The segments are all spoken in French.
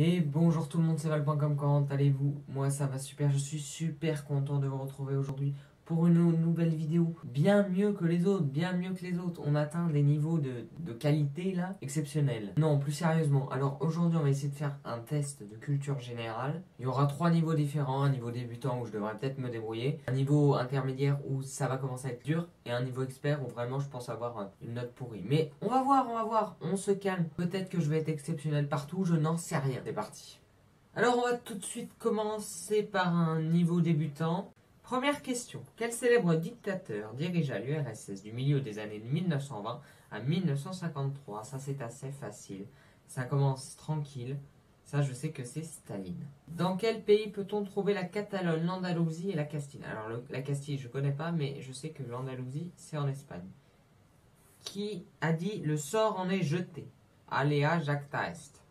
Et bonjour tout le monde, c'est Val.com, comment allez-vous? Moi ça va super, je suis super content de vous retrouver aujourd'hui pour une nouvelle vidéo bien mieux que les autres, bien mieux que les autres. On atteint des niveaux de, de qualité là exceptionnels. Non, plus sérieusement, alors aujourd'hui on va essayer de faire un test de culture générale. Il y aura trois niveaux différents, un niveau débutant où je devrais peut-être me débrouiller, un niveau intermédiaire où ça va commencer à être dur, et un niveau expert où vraiment je pense avoir une note pourrie. Mais on va voir, on va voir, on se calme. Peut-être que je vais être exceptionnel partout, je n'en sais rien. C'est parti. Alors on va tout de suite commencer par un niveau débutant. Première question. Quel célèbre dictateur dirigea l'URSS du milieu des années 1920 à 1953 Ça c'est assez facile. Ça commence tranquille. Ça je sais que c'est Staline. Dans quel pays peut-on trouver la Catalogne, l'Andalousie et la Castille? Alors la Castille je connais pas mais je sais que l'Andalousie c'est en Espagne. Qui a dit le sort en est jeté Aléa Jacta Est.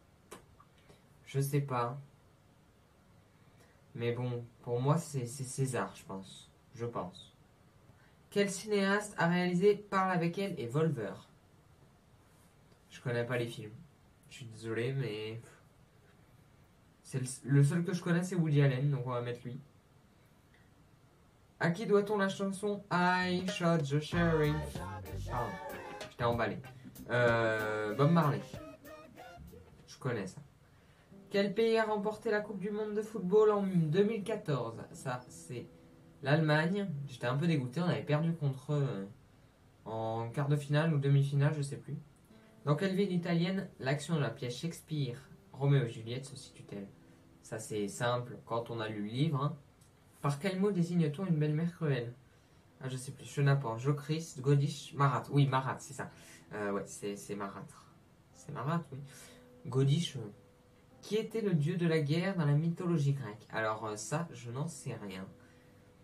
Je sais pas. Mais bon, pour moi, c'est César, je pense. Je pense. Quel cinéaste a réalisé Parle avec elle et Volver? Je connais pas les films. Je suis désolé, mais. C'est le, seul que je connais, c'est Woody Allen, donc on va mettre lui. À qui doit-on la chanson I Shot the Sheriff? Pardon, j'étais emballé. Euh, Bob Marley. Je connais ça. Quel pays a remporté la Coupe du Monde de football en 2014 Ça, c'est l'Allemagne. J'étais un peu dégoûté, on avait perdu contre eux en quart de finale ou demi-finale, je sais plus. Dans quelle ville italienne l'action de la pièce Shakespeare, Roméo et Juliette, se situe-t-elle? Ça, c'est simple quand on a lu le livre. Hein. Par quel mot désigne-t-on une belle-mère cruelle? Ah, je sais plus, Chenapan, Jocris, Godish, Marat. Oui, Marat, c'est ça. Euh, ouais, c'est Marat. C'est Marat, oui. Godish. Qui était le dieu de la guerre dans la mythologie grecque? Alors euh, ça, je n'en sais rien.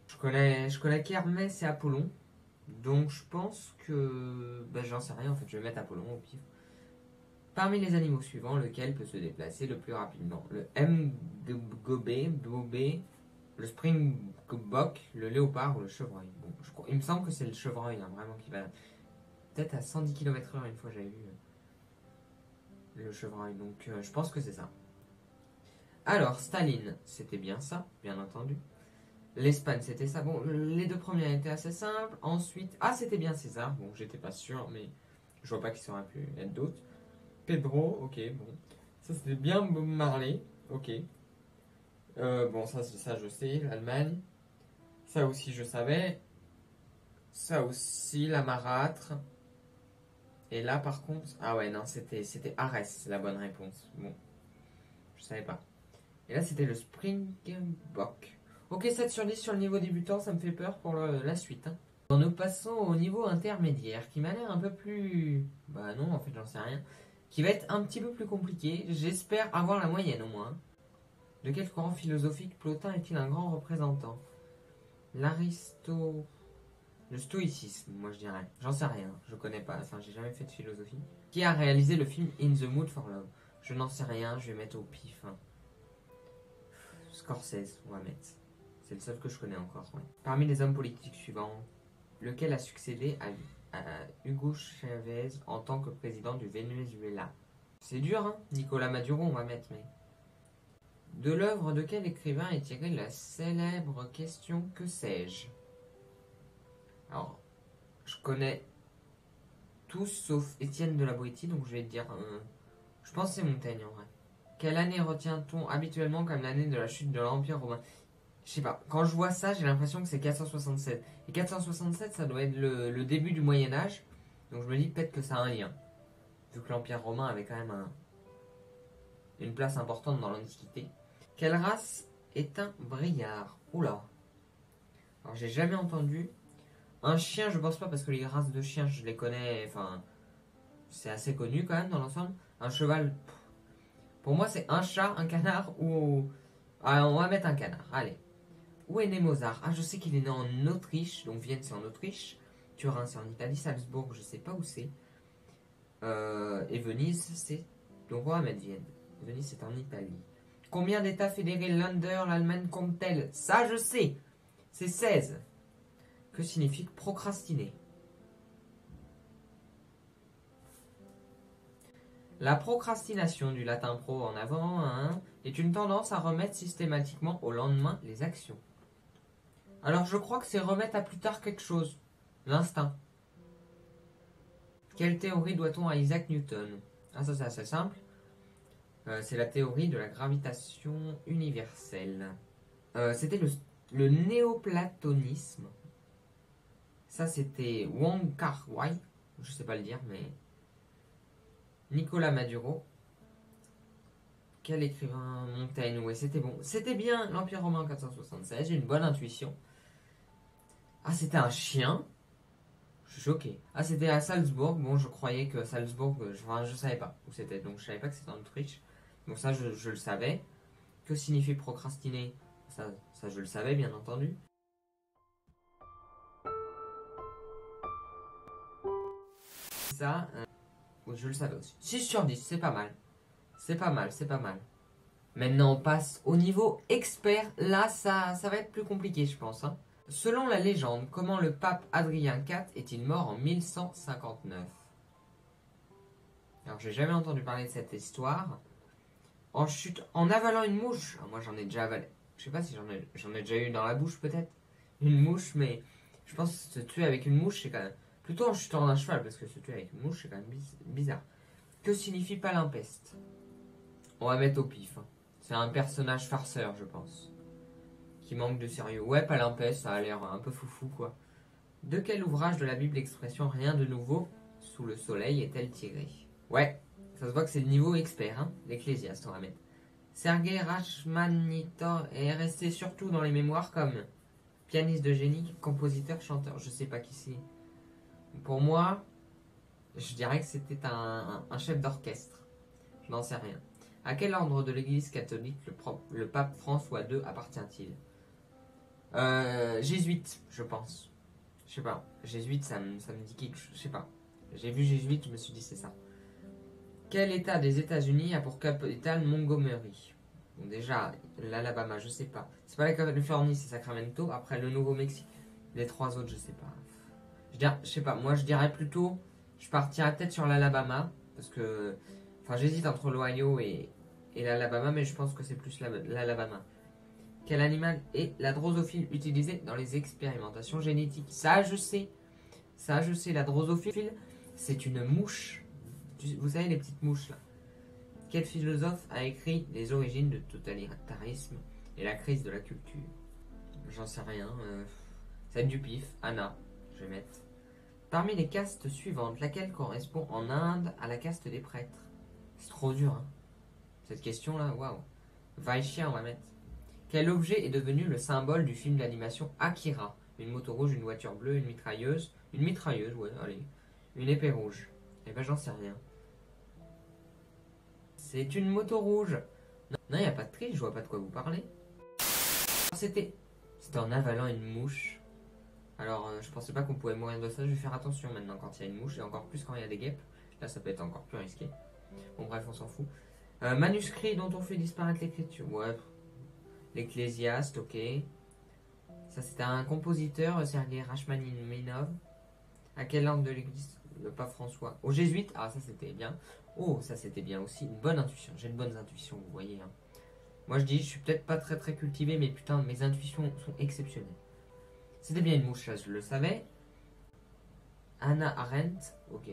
Je connais, je connais qu'Hermès et Apollon. Donc je pense que... Ben, j'en sais rien en fait, je vais mettre Apollon au pif. Parmi les animaux suivants, lequel peut se déplacer le plus rapidement? Le M gobé, le springbok, le léopard ou le chevreuil? Bon, je crois, Il me semble que c'est le chevreuil, hein, vraiment, qui va peut-être à 110 km/h une fois j'avais vu euh, le chevreuil. Donc euh, je pense que c'est ça. Alors, Staline, c'était bien ça, bien entendu. L'Espagne, c'était ça. Bon, les deux premiers étaient assez simples. Ensuite, ah, c'était bien César. Bon, j'étais pas sûr, mais je vois pas qu'il aurait pu être d'autres. Pedro, ok, bon. Ça, c'était bien Marley, ok. Euh, bon, ça, ça, je sais. L'Allemagne. Ça aussi, je savais. Ça aussi, la marâtre. Et là, par contre, ah ouais, non, c'était Arès, la bonne réponse. Bon, je savais pas. Et là, c'était le Springbok. Ok, 7 sur 10 sur le niveau débutant, ça me fait peur pour la suite. Hein. nous passons au niveau intermédiaire, qui m'a l'air un peu plus... Bah non, en fait, j'en sais rien. Qui va être un petit peu plus compliqué. J'espère avoir la moyenne au moins. De quel courant philosophique Plotin est-il un grand représentant? L'aristo... Le stoïcisme, moi je dirais. J'en sais rien, je connais pas, enfin j'ai jamais fait de philosophie. Qui a réalisé le film In the Mood for Love? Je n'en sais rien, je vais mettre au pif. Hein. Scorsese, on va mettre. C'est le seul que je connais encore. Parmi les hommes politiques suivants, lequel a succédé à, Hugo Chavez en tant que président du Venezuela? C'est dur, hein Nicolas Maduro, on va mettre, mais. De l'œuvre de quel écrivain est tirée la célèbre question Que sais-je? Alors, je connais tous sauf Étienne de la Boétie, donc je vais dire. Euh, je pense que c'est Montaigne en vrai. Quelle année retient-on habituellement comme l'année de la chute de l'Empire romain? Je sais pas, quand je vois ça, j'ai l'impression que c'est 467. Et 467, ça doit être le, début du Moyen-Âge. Donc je me dis peut-être que ça a un lien. Vu que l'Empire romain avait quand même une place importante dans l'Antiquité. Quelle race est un briard Oula. Alors j'ai jamais entendu. Un chien, je pense pas parce que les races de chiens, je les connais. Enfin, c'est assez connu quand même dans l'ensemble. Un cheval, pour moi, c'est un chat, un canard ou. Ah, on va mettre un canard. Allez. Où est né Mozart? Ah, je sais qu'il est né en Autriche. Donc Vienne, c'est en Autriche. Turin, c'est en Italie. Salzbourg, je sais pas où c'est. Euh, et Venise, c'est. Donc on va mettre Vienne. Venise, c'est en Italie. Combien d'États fédérés l'Under, l'Allemagne compte-t-elle Ça, je sais. C'est 16. Que signifie procrastiner? La procrastination du latin pro en avant hein, est une tendance à remettre systématiquement au lendemain les actions. Alors je crois que c'est remettre à plus tard quelque chose. L'instinct. Quelle théorie doit-on à Isaac Newton? Ah ça c'est assez simple. Euh, c'est la théorie de la gravitation universelle. Euh, c'était le, néoplatonisme. Ça c'était Wong Kar Wai. Je sais pas le dire mais Nicolas Maduro. Quel écrivain Montaigne, ouais, c'était bon. C'était bien l'Empire romain en 476, j'ai une bonne intuition. Ah, c'était un chien? Je suis choqué. Ah, c'était à Salzbourg. Bon, je croyais que Salzbourg, je, enfin, savais pas où c'était, donc je savais pas que c'était en Autriche. Donc ça, je, le savais. Que signifie procrastiner? Ça, ça, je le savais, bien entendu. Ça, euh, oui, je le savais aussi. 6 sur 10, c'est pas mal. C'est pas mal, c'est pas mal. Maintenant, on passe au niveau expert. Là, ça, ça va être plus compliqué, je pense. Hein. Selon la légende, comment le pape Adrien IV est-il mort en 1159 Alors, j'ai jamais entendu parler de cette histoire. En chute, en avalant une mouche. Moi, j'en ai déjà avalé. Je sais pas si j'en ai, j'en ai déjà eu dans la bouche, peut-être. Une mouche, mais je pense que se tuer avec une mouche, c'est quand même Plutôt en chutant d'un cheval, parce que se tuer avec une mouche, c'est quand même bizarre. Que signifie palimpeste On va mettre au pif. Hein. C'est un personnage farceur, je pense. Qui manque de sérieux. Ouais, palimpeste, ça a l'air un peu foufou, quoi. De quel ouvrage de la Bible l'expression rien de nouveau sous le soleil est-elle tirée? Ouais, ça se voit que c'est le niveau expert, hein, l'Ecclésiaste, on va mettre. Sergei Rachmaninoff est resté surtout dans les mémoires comme pianiste de génie, compositeur, chanteur. Je sais pas qui c'est. Pour moi, je dirais que c'était un, chef d'orchestre. Je n'en sais rien. À quel ordre de l'Église catholique le, pape François II appartient-il? Euh, Jésuite, je pense. Je sais pas. Jésuite, ça me, dit chose. Je sais pas. J'ai vu jésuite, je me suis dit c'est ça. Quel État des États-Unis a pour capitale Montgomery? Déjà, l'Alabama, je sais pas. C'est pas la Californie, c'est Sacramento. Après, le Nouveau-Mexique. Les trois autres, je sais pas. Je, sais pas, moi je dirais plutôt, je partirais peut-être sur l'Alabama, parce que, enfin j'hésite entre l'Ohio et, et l'Alabama, mais je pense que c'est plus l'Alabama. Quel animal est la drosophile utilisée dans les expérimentations génétiques? Ça je sais, ça je sais, la drosophile, c'est une mouche. Vous savez les petites mouches là. Quel philosophe a écrit Les origines du totalitarisme et la crise de la culture? J'en sais rien. Euh, c'est du pif. Anna, je vais mettre. Parmi les castes suivantes, laquelle correspond en Inde à la caste des prêtres? C'est trop dur, hein Cette question-là, waouh. Vaishya, on va mettre. Quel objet est devenu le symbole du film d'animation Akira? Une moto rouge, une voiture bleue, une mitrailleuse Une mitrailleuse, ouais, allez. Une épée rouge. Eh ben, j'en sais rien. C'est une moto rouge. Non, il a pas de triche, je vois pas de quoi vous parlez. C'était. C'était en avalant une mouche. Alors, euh, je pensais pas qu'on pouvait mourir de ça. Je vais faire attention maintenant quand il y a une mouche et encore plus quand il y a des guêpes. Là, ça peut être encore plus risqué. Bon, bref, on s'en fout. Euh, manuscrit dont on fait disparaître l'écriture. Ouais. L'Ecclésiaste, ok. Ça, c'était un compositeur, Sergei Rachmaninov. À quelle langue de l'église? Le pape François. Au jésuite Ah, ça, c'était bien. Oh, ça, c'était bien aussi. Une bonne intuition. J'ai une bonne intuition, vous voyez. Hein. Moi, je dis, je suis peut-être pas très très cultivé, mais putain, mes intuitions sont exceptionnelles. C'était bien une mouche, je le savais. Anna Arendt, ok.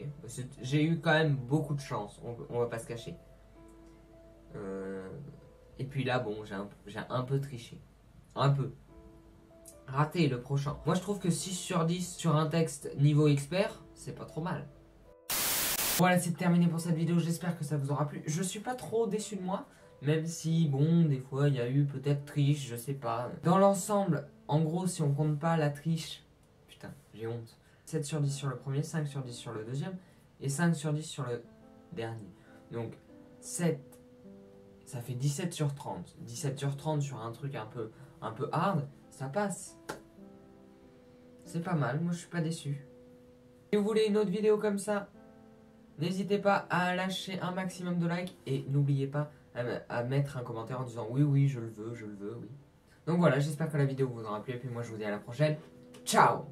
J'ai eu quand même beaucoup de chance, on, va pas se cacher. Euh, et puis là, bon, j'ai un, un, peu triché. Un peu. Raté le prochain. Moi, je trouve que 6 sur 10 sur un texte niveau expert, c'est pas trop mal. Voilà, c'est terminé pour cette vidéo. J'espère que ça vous aura plu. Je suis pas trop déçu de moi. Même si, bon, des fois, il y a eu peut-être triche, je sais pas. Dans l'ensemble, en gros, si on compte pas la triche, putain, j'ai honte. 7 sur 10 sur le premier, 5 sur 10 sur le deuxième, et 5 sur 10 sur le dernier. Donc, 7, ça fait 17 sur 30. 17 sur 30 sur un truc un peu, hard, ça passe. C'est pas mal, moi je suis pas déçu. Si vous voulez une autre vidéo comme ça, n'hésitez pas à lâcher un maximum de likes et n'oubliez pas à, mettre un commentaire en disant oui, oui, je le veux, je le veux, oui. Donc voilà, j'espère que la vidéo vous aura plu et puis moi je vous dis à la prochaine. Ciao